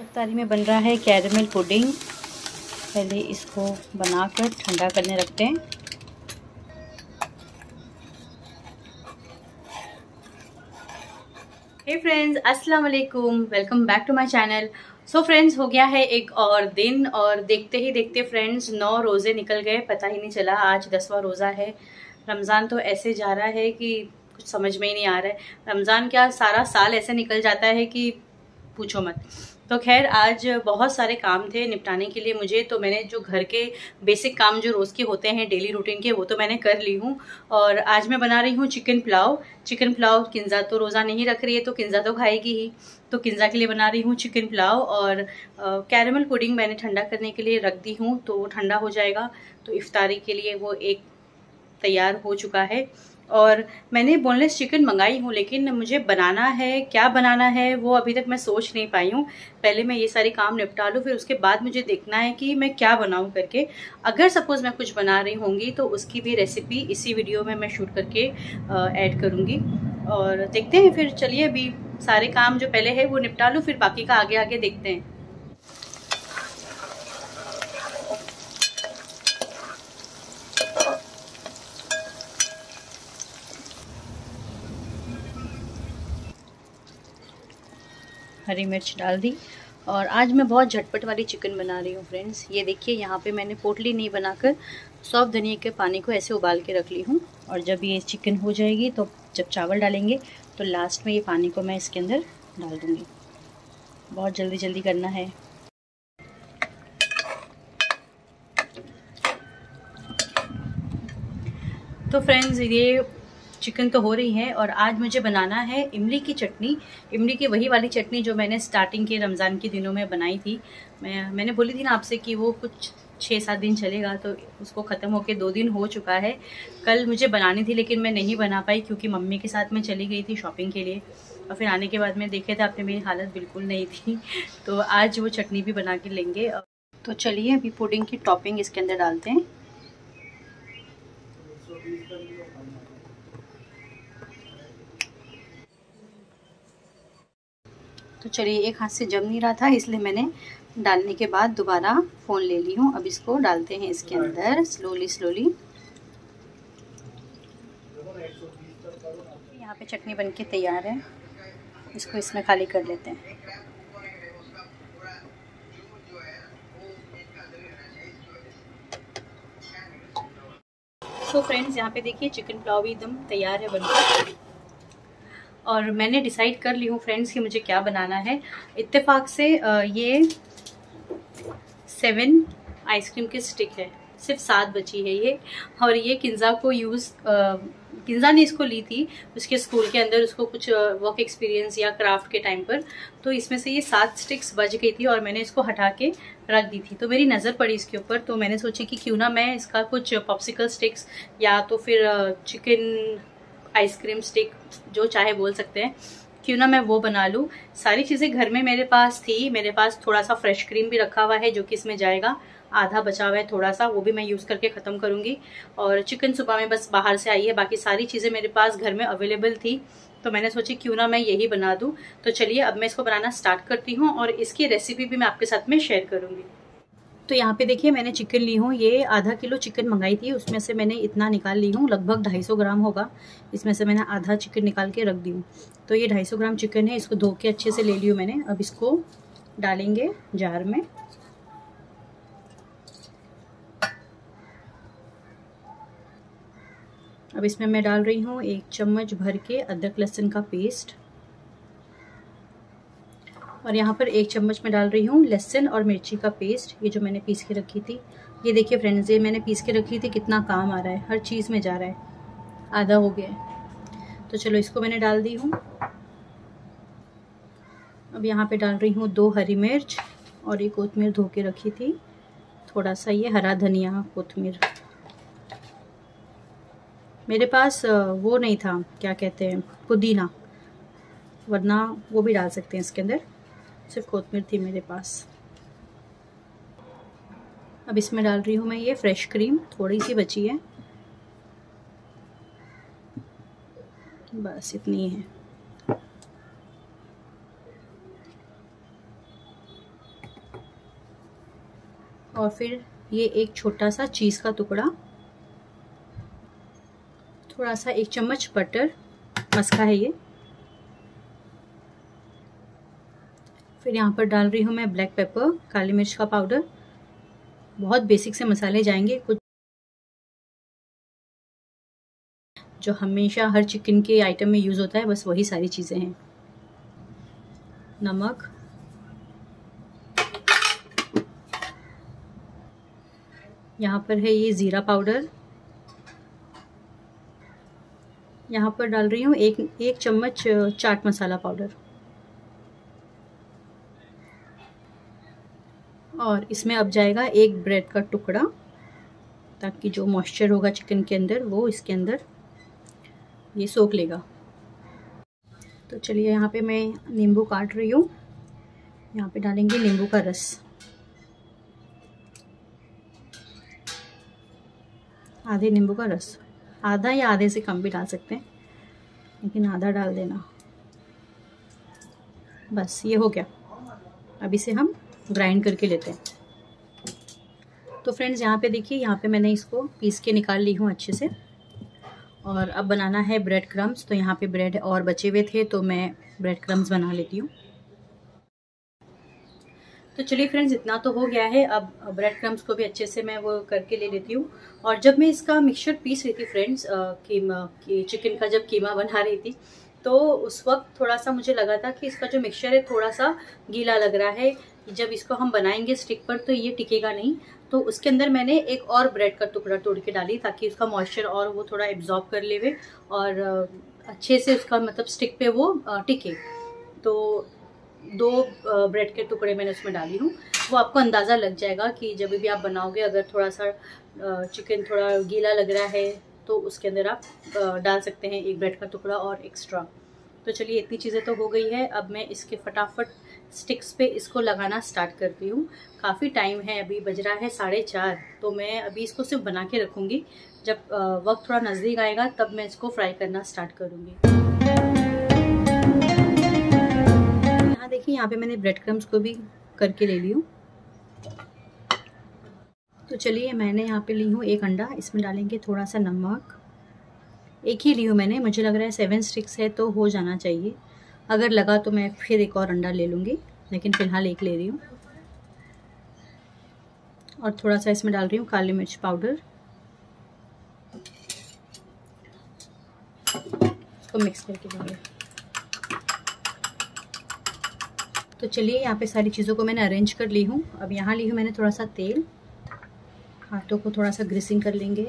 इफ्तारी में बन रहा है कैरमल पुडिंग। पहले इसको बनाकर ठंडा करने रखते हैं। हे फ्रेंड्स अस्सलाम वालेकुम। Welcome back to my channel so friends हो गया है एक और दिन और देखते ही देखते फ्रेंड्स नौ रोज़े निकल गए, पता ही नहीं चला आज दसवां रोज़ा है। रमज़ान तो ऐसे जा रहा है कि कुछ समझ में ही नहीं आ रहा है। रमज़ान क्या सारा साल ऐसे निकल जाता है कि पूछो मत। तो खैर, आज बहुत सारे काम थे निपटाने के लिए मुझे तो मैंने जो घर के बेसिक काम जो रोज़ के होते हैं डेली रूटीन के, वो तो मैंने कर ली हूँ। और आज मैं बना रही हूँ चिकन पुलाव चिकन पुलाव किन्जा तो रोज़ा नहीं रख रही है तो किन्जा तो खाएगी ही। तो किन्जा के लिए बना रही हूँ चिकन पुलाव और कैरमल पुडिंग मैंने ठंडा करने के लिए रख दी हूँ तो वो ठंडा हो जाएगा। तो इफ्तारी के लिए वो एक तैयार हो चुका है। और मैंने बोनलेस चिकन मंगाई हूँ, लेकिन मुझे बनाना है, क्या बनाना है, वो अभी तक मैं सोच नहीं पाई हूँ। पहले मैं ये सारे काम निपटा लूँ, फिर उसके बाद मुझे देखना है कि मैं क्या बनाऊँ करके। अगर सपोज़ मैं कुछ बना रही होंगी तो उसकी भी रेसिपी इसी वीडियो में मैं शूट करके ऐड करूँगी। और देखते हैं फिर, चलिए अभी सारे काम जो पहले है वो निपटा लूँ, फिर बाकी का आगे आगे देखते हैं। हरी मिर्च डाल दी। और आज मैं बहुत झटपट वाली चिकन बना रही हूँ फ्रेंड्स। ये देखिए, यहाँ पे मैंने पोटली नहीं बनाकर सॉफ, धनिया के पानी को ऐसे उबाल के रख ली हूँ। और जब ये चिकन हो जाएगी तो जब चावल डालेंगे तो लास्ट में ये पानी को मैं इसके अंदर डाल दूँगी। बहुत जल्दी जल्दी करना है। तो फ्रेंड्स, ये चिकन तो हो रही है और आज मुझे बनाना है इमली की चटनी। इमली की वही वाली चटनी जो मैंने स्टार्टिंग के रमज़ान के दिनों में बनाई थी। मैं, मैंने बोली थी ना आपसे कि वो कुछ छः सात दिन चलेगा तो उसको ख़त्म होके दो दिन हो चुका है। कल मुझे बनानी थी, लेकिन मैं नहीं बना पाई क्योंकि मम्मी के साथ मैं चली गई थी शॉपिंग के लिए। और फिर आने के बाद मैं देखे थे आपने, मेरी हालत बिल्कुल नहीं थी। तो आज वो चटनी भी बना के लेंगे। तो चलिए, अभी पुडिंग की टॉपिंग इसके अंदर डालते हैं। तो चलिए एक हाथ से जम नहीं रहा था इसलिए मैंने डालने के बाद दोबारा फ़ोन ले ली हूँ। अब इसको डालते हैं इसके अंदर स्लोली स्लोली यहाँ पे चटनी बन के तैयार है। इसको इसमें खाली कर लेते हैं। सो so फ्रेंड्स यहाँ पे देखिए चिकन पुलाव भी एकदम तैयार है बनकर। और मैंने डिसाइड कर ली हूँ फ्रेंड्स कि मुझे क्या बनाना है। इत्तेफाक से ये सेवन आइसक्रीम के स्टिक है। सिर्फ़ सात बची है ये। और ये किन्जा को यूज़ किन्जा ने इसको ली थी उसके स्कूल के अंदर, उसको कुछ वर्क एक्सपीरियंस या क्राफ्ट के टाइम पर। तो इसमें से ये सात स्टिक्स बच गई थी और मैंने इसको हटा के रख दी थी। तो मेरी नज़र पड़ी इसके ऊपर तो मैंने सोची कि क्यों ना मैं इसका कुछ पॉप्सिकल स्टिक्स या तो फिर चिकन आइसक्रीम स्टिक, जो चाहे बोल सकते हैं, क्यों ना मैं वो बना लूँ। सारी चीज़ें घर में मेरे पास थी, मेरे पास थोड़ा सा फ्रेश क्रीम भी रखा हुआ है, जो कि इसमें जाएगा। आधा बचा हुआ है थोड़ा सा वो भी मैं यूज़ करके ख़त्म करूँगी। और चिकन सुबह में बस बाहर से आई है, बाकी सारी चीज़ें मेरे पास घर में अवेलेबल थी। तो मैंने सोची, क्यों ना मैं यही बना दूँ। तो चलिए, अब मैं इसको बनाना स्टार्ट करती हूँ और इसकी रेसिपी भी मैं आपके साथ में शेयर करूँगी। तो यहाँ पे देखिए, मैंने चिकन ली हूँ। ये आधा किलो चिकन मंगाई थी। उसमें से मैंने इतना निकाल ली हूँ। लगभग 250 ग्राम होगा। इसमें से मैंने आधा चिकन निकाल के रख दी हूँ। तो ये 250 ग्राम चिकन है। इसको धो के अच्छे से ले ली मैंने। अब इसको डालेंगे जार में। अब इसमें मैं डाल रही हूँ एक चम्मच भर के अदरक लहसुन का पेस्ट और यहाँ पर एक चम्मच में डाल रही हूँ लहसुन और मिर्ची का पेस्ट, ये जो मैंने पीस के रखी थी। ये देखिए फ्रेंड्स ये मैंने पीस के रखी थी, कितना काम आ रहा है, हर चीज़ में जा रहा है। आधा हो गया है। तो चलो इसको मैंने डाल दी हूँ। अब यहाँ पे डाल रही हूँ दो हरी मिर्च और एक कोतमीर धो के रखी थी। थोड़ा सा ये हरा धनिया कोतमीर मेरे पास वो नहीं था, क्या कहते हैं, पुदीना। वरना वो भी डाल सकते हैं इसके अंदर। सिर्फ़ कोतमीर थी मेरे पास। अब इसमें डाल रही हूँ मैं ये फ्रेश क्रीम थोड़ी सी बची है। बस इतनी है और फिर ये एक छोटा सा चीज़ का टुकड़ा थोड़ा सा एक चम्मच बटर मस्का है ये। फिर यहाँ पर डाल रही हूँ मैं ब्लैक पेपर काली मिर्च का पाउडर बहुत बेसिक से मसाले जाएँगे, कुछ जो हमेशा हर चिकन के आइटम में यूज़ होता है, बस वही सारी चीज़ें हैं। नमक। यहाँ पर है ये ज़ीरा पाउडर यहाँ पर डाल रही हूँ एक एक चम्मच चाट मसाला पाउडर और इसमें अब जाएगा एक ब्रेड का टुकड़ा, ताकि जो मॉइस्चर होगा चिकन के अंदर, वो इसके अंदर ये सोख लेगा। तो चलिए यहाँ पे मैं नींबू काट रही हूँ। यहाँ पे डालेंगे नींबू का रस। आधे नींबू का रस। आधा या आधे से कम भी डाल सकते हैं, लेकिन आधा डाल देना। बस, ये हो गया। अब इसे हम ग्राइंड करके लेते हैं। तो फ्रेंड्स यहाँ पे देखिए, यहाँ पे मैंने इसको पीस के निकाल ली हूँ अच्छे से। और अब बनाना है ब्रेड क्रम्स तो यहाँ पे ब्रेड और बचे हुए थे तो मैं ब्रेड क्रम्स बना लेती हूँ। तो चलिए फ्रेंड्स इतना तो हो गया है। अब ब्रेड क्रम्स को भी अच्छे से मैं वो करके ले लेती हूँ। और जब मैं इसका मिक्सचर पीस रही थी फ्रेंड्स कीमा, की चिकन का जब कीमा बना रही थी तो उस वक्त थोड़ा सा मुझे लगा था कि इसका जो मिक्सचर है थोड़ा सा गीला लग रहा है जब इसको हम बनाएँगे स्टिक पर तो ये टिकेगा नहीं। तो उसके अंदर मैंने एक और ब्रेड का टुकड़ा तोड़ के डाली ताकि उसका मॉइस्चर और वो थोड़ा एब्जॉर्ब कर ले और अच्छे से उसका मतलब स्टिक पे वो टिके। तो दो ब्रेड के टुकड़े मैंने उसमें डाली हूँ। वो आपको अंदाज़ा लग जाएगा कि जब भी आप बनाओगे अगर थोड़ा सा चिकन थोड़ा गीला लग रहा है तो उसके अंदर आप डाल सकते हैं एक ब्रेड का टुकड़ा और एक्स्ट्रा तो चलिए, इतनी चीज़ें तो हो गई है। अब मैं इसके फटाफट स्टिक्स पे इसको लगाना स्टार्ट करती हूँ। काफ़ी टाइम है, अभी बज रहा है साढ़े चार। तो मैं अभी इसको सिर्फ़ बना के रखूँगी। जब वक्त थोड़ा नज़दीक आएगा, तब मैं इसको फ्राई करना स्टार्ट करूँगी। यहाँ देखिए, यहाँ पे मैंने ब्रेड क्रम्स को भी करके ले ली हूँ। तो चलिए मैंने यहाँ पे ली हूँ एक अंडा, इसमें डालेंगे थोड़ा सा नमक। एक ही ली हूँ मैंने, मुझे लग रहा है सेवन स्टिक्स है तो हो जाना चाहिए। अगर लगा तो मैं फिर एक और अंडा ले लूँगी, लेकिन फ़िलहाल एक ले रही हूँ। और थोड़ा सा इसमें डाल रही हूँ काली मिर्च पाउडर। इसको मिक्स करके देंगे तो चलिए यहाँ पे सारी चीज़ों को मैंने अरेंज कर ली हूँ। अब यहाँ ली हूँ मैंने थोड़ा सा तेल। हाथों को थोड़ा सा ग्रीसिंग कर लेंगे।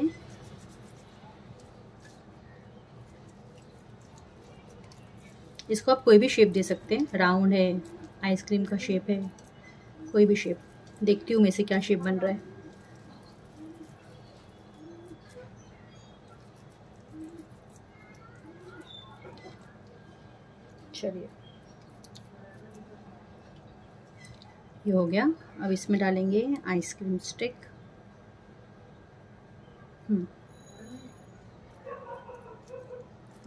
इसको आप कोई भी शेप दे सकते हैं। राउंड है आइसक्रीम का शेप है, कोई भी शेप देखती हूँ मैं से क्या शेप बन रहा है। चलिए। ये हो गया। अब इसमें डालेंगे आइसक्रीम स्टिक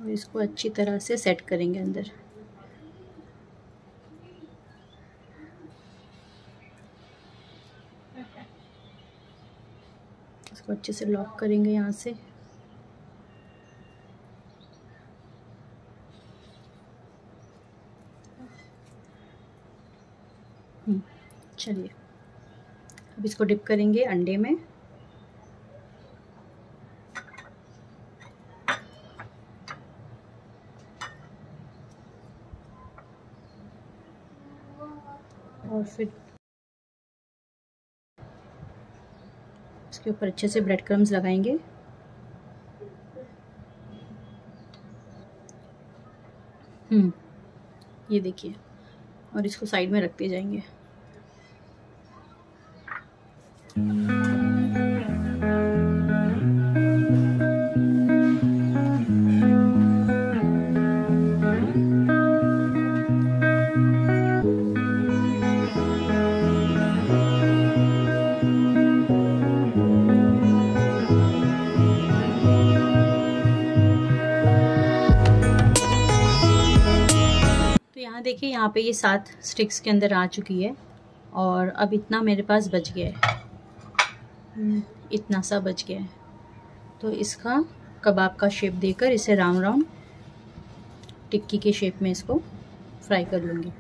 और इसको अच्छी तरह से सेट करेंगे अंदर। इसको अच्छे से लॉक करेंगे यहाँ से। हम्म, चलिए। अब इसको डिप करेंगे अंडे में। और फिर इसके ऊपर अच्छे से ब्रेड क्रम्स लगाएँगे। हम्म ये देखिए, और इसको साइड में रखते जाएँगे। देखिए यहाँ पे ये सात स्टिक्स के अंदर आ चुकी है और अब इतना मेरे पास बच गया है। हम्म, इतना सा बच गया है। तो इसका कबाब का शेप देकर इसे राउंड राउंड टिक्की के शेप में इसको फ्राई कर लूँगी।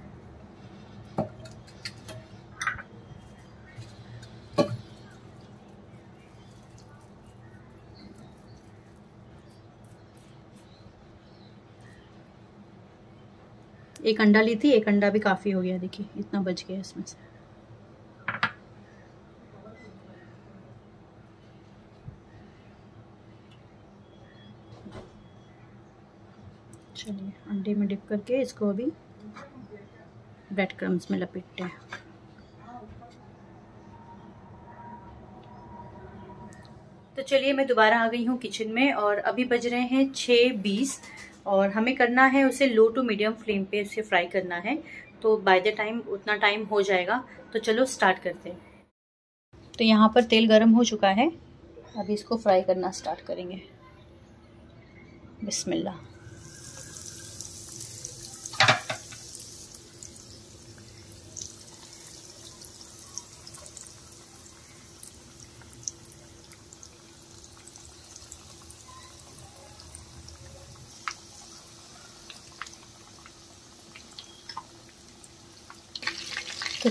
एक अंडा ली थी, एक अंडा भी काफ़ी हो गया, देखिए, इतना बच गया इसमें से। चलिए, अंडे में डिप करके इसको अभी ब्रेड क्रम्स में लपेटते हैं। तो चलिए, मैं दोबारा आ गई हूँ किचन में और अभी बज रहे हैं छः बीस। और हमें करना है उसे लो टू मीडियम फ्लेम पे उसे फ्राई करना है। तो बाय द टाइम उतना टाइम हो जाएगा तो चलो स्टार्ट करते हैं। तो यहाँ पर तेल गर्म हो चुका है। अभी इसको फ्राई करना स्टार्ट करेंगे। बिस्मिल्लाह।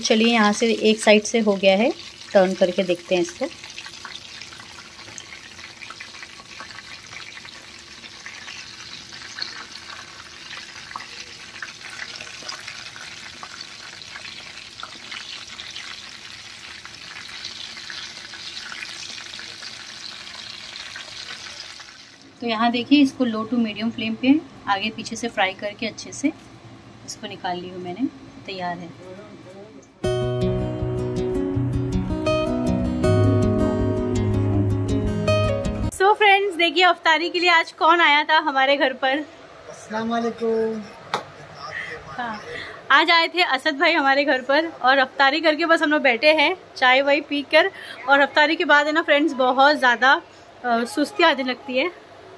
चलिए यहाँ से एक साइड से हो गया है। टर्न करके देखते हैं इसको। तो यहाँ देखिए इसको लो टू मीडियम फ्लेम पे आगे पीछे से फ्राई करके अच्छे से इसको निकाल ली हूँ मैंने। तैयार है। सो फ्रेंड्स देखिए अफ्तारी के लिए आज कौन आया था हमारे घर पर? अस्सलाम हाँ आज आए थे असद भाई हमारे घर पर और अफ्तारी करके बस हम लोग बैठे हैं चाय वाय पी कर और अफ्तारी के बाद है ना फ्रेंड्स बहुत ज़्यादा सुस्ती आने लगती है।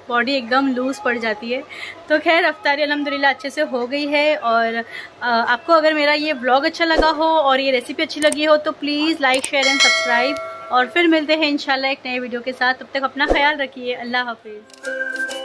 बॉडी एकदम लूज़ पड़ जाती है। तो खैर रफ्तारी अलहमदिल्ला अच्छे से हो गई है और आपको अगर मेरा ये ब्लॉग अच्छा लगा हो और ये रेसिपी अच्छी लगी हो तो please like share and subscribe और फिर मिलते हैं इंशाल्लाह एक नए वीडियो के साथ। तब तक अपना ख्याल रखिए। अल्लाह हाफिज़।